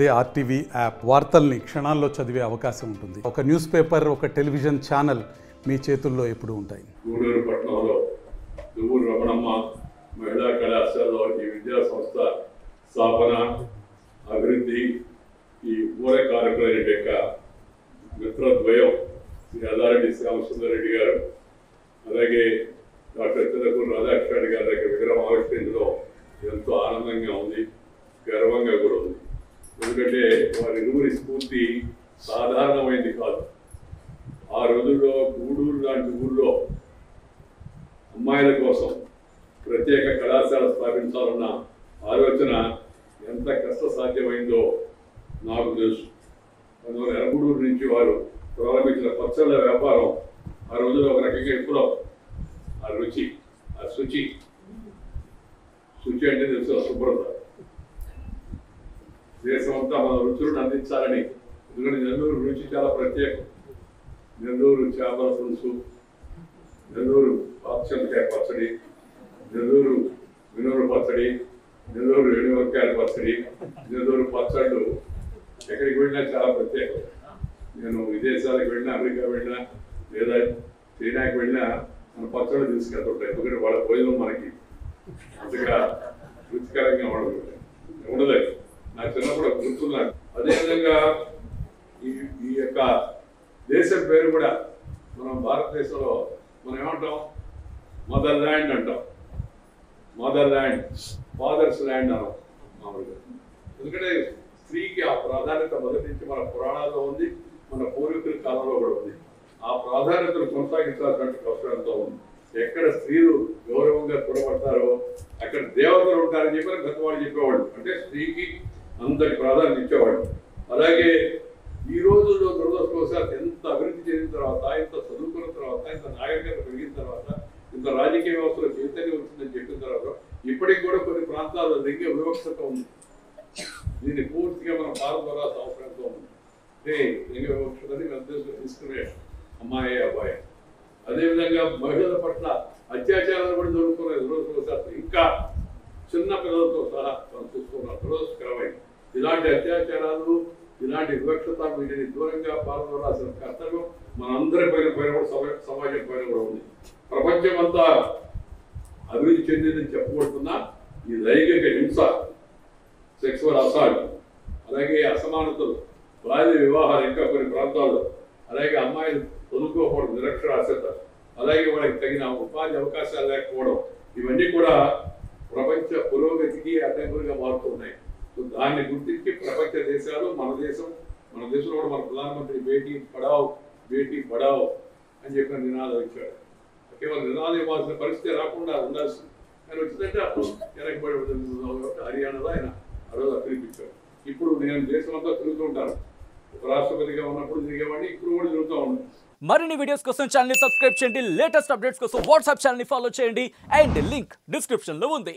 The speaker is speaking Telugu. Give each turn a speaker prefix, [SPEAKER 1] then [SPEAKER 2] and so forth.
[SPEAKER 1] అదే ఆర్టీవీ యాప్ వార్తల్ని క్షణాల్లో చదివే అవకాశం ఉంటుంది. ఒక న్యూస్ పేపర్ ఒక టెలివిజన్ ఛానల్ మీ చేతుల్లో ఎప్పుడు ఉంటాయి.
[SPEAKER 2] గూడూరు పట్టణంలో దువ్వూరు రమణమ్మ మహిళా కళాశాలలో ఈ విద్యా సంస్థ స్థాపన అభివృద్ధి ఈ మూల కారకులైన యొక్క మిత్రద్వయం శ్రీ అల్లారెడ్డి శ్యామసుందర్ రెడ్డి గారు అలాగే డాక్టర్ చిన్నకూరు రాధాకృష్ణ గారి దగ్గర విగ్రహం ఆవిష్కరించడం ఎంతో ఆనందంగా ఉంది గర్వంగా కూడా ఉంది ఎందుకంటే వారి ఇరువురి స్ఫూర్తి సాధారణమైంది కాదు. ఆ రోజుల్లో గూడూరు లాంటి ఊళ్ళో అమ్మాయిల కోసం ప్రత్యేక కళాశాల స్థాపించాలన్న ఆలోచన ఎంత కష్ట సాధ్యమైందో నాకు తెలుసు. అందువల్ల ఎనగూడూరు నుంచి వారు ప్రారంభించిన పచ్చళ్ళ వ్యాపారం ఆ రోజుల్లో ఒక రకంగా ఎప్పుడో ఆ రుచి ఆ శుచి. శుచి అంటే తెలుసు శుభ్రత. దేశం అంతా మన రుచులను అందించాలని ఎందుకంటే నెల్లూరు రుచి చాలా ప్రత్యేకం. నెల్లూరు చేపల పులుసు నెల్లూరు పాచంకాయ పచ్చడి నెల్లూరు వినూరు పచ్చడి నెల్లూరు ఎండుమిరపకాయల పచ్చడి నెల్లూరు పచ్చళ్ళు. ఎక్కడికి వెళ్ళినా చాలా ప్రత్యేకం. నేను విదేశాలకు వెళ్ళినా అమెరికా వెళ్ళినా లేదా చైనాకి వెళ్ళినా మన పచ్చళ్ళు తీసుకెళ్తుంటాయి. ఎందుకంటే వాళ్ళ భోజనం మనకి అంతగా రుచికరంగా ఉండదు. ఉండదు. నా చిన్నప్పుడు గుర్తున్నాను అదేవిధంగా ఈ ఈ యొక్క దేశం పేరు కూడా మనం భారతదేశంలో మనం ఏమంటాం? మదర్ ల్యాండ్ అంటాం. మదర్ ల్యాండ్ ఫాదర్స్ ల్యాండ్ అనం మామూలుగా. ఎందుకంటే స్త్రీకి ఆ ప్రాధాన్యత మొదటి నుంచి మన పురాణాల్లో ఉంది మన పూర్వీకుల కాలంలో కూడా ఉంది. ఆ ప్రాధాన్యతను కొనసాగించాల్సినటువంటి అవసరం ఎంతో ఉంది. ఎక్కడ స్త్రీలు గౌరవంగా చూడబడతారో అక్కడ దేవతలు ఉంటారని చెప్పి గతవాళ్ళు చెప్పేవాళ్ళు. అంటే స్త్రీకి అంతటి ప్రాధాన్యత ఇచ్చేవాళ్ళు. అలాగే ఈ రోజుల్లో దురదృష్టవశాత్తు ఎంత అభివృద్ధి చెందిన తర్వాత ఇంత చదువుకున్న తర్వాత ఇంత నాగరికత పెరిగిన తర్వాత ఇంత రాజకీయ వ్యవస్థలో చైతన్యం వచ్చిందని చెప్పిన తర్వాత ఇప్పటికి కూడా కొన్ని ప్రాంతాల్లో లింగ వివక్షత ఉంది. దీన్ని పూర్తిగా మనం పాల్గొనాల్సిన అవసరం ఉంది. లింగ వివక్షతని డిస్క్రిమినేషన్ తీసుకునే అమ్మాయి అబ్బాయి. అదేవిధంగా మహిళల పట్ల అత్యాచారాలు కూడా జరుగుతున్నాయి దురదృష్టవశాత్తు. ఇంకా చిన్న పిల్లలతో సహా మనం చూసుకున్నాం దురదృష్టకరమైన ఇలాంటి అత్యాచారాలు ఇలాంటి వివక్షత వీటిని దూరంగా పాల్గొనాల్సిన కర్తవ్యం మనందరి పైన పైన కూడా సమా- సమాజం పైన కూడా ఉంది. ప్రపంచం అంతా అభివృద్ధి చెందిందని చెప్పబడుతున్నా ఈ లైంగిక హింస సెక్సువల్ అసాల్ట్ అలాగే అసమానతలు బాల్య వివాహాలు ఇంకా కొన్ని ప్రాంతాల్లో అలాగే అమ్మాయిలు చదువుకోకపోవడం నిరక్షరాస్యత అలాగే వాళ్ళకి తగిన ఉపాధి అవకాశాలు లేకపోవడం ఇవన్నీ కూడా ప్రపంచ పురోగతికి అడ్డంకులుగా మారుతున్నాయి దాన్ని గుర్తించి ప్రపంచ దేశాలు మన దేశం మన దేశంలో కూడా మన ప్రధానమంత్రి బేటీ పడావ్ బేటీ పడావ్ అని చెప్పిన నినాదం ఇచ్చాడు కేవలం నినాదం ఇవ్వాల్సిన పరిస్థితి రాకుండా ఉండాల్సింది. ఆయన వచ్చిందంటే అప్పుడు వెనకబడి కాబట్టి హర్యానాలో ఆయన ఆ రోజు పిలిపించాడు ఇప్పుడు నేను దేశమంతా తిరుగుతుంటాను తిరుగుతూ ఉపరాష్ట్రపతిగా ఉన్నప్పుడు తిరిగేవాడిని ఇప్పుడు కూడా తిరుగుతూ ఉన్నాను.
[SPEAKER 3] మరిన్ని వీడియోస్ కోసం ఛానల్ సబ్స్క్రైబ్ చేయండి. లేటెస్ట్ అప్డేట్స్ కోసం వాట్సాప్ ఛానల్ ఫాలో చేయండి. అండ్ లింక్ డిస్క్రిప్షన్లో ఉంది.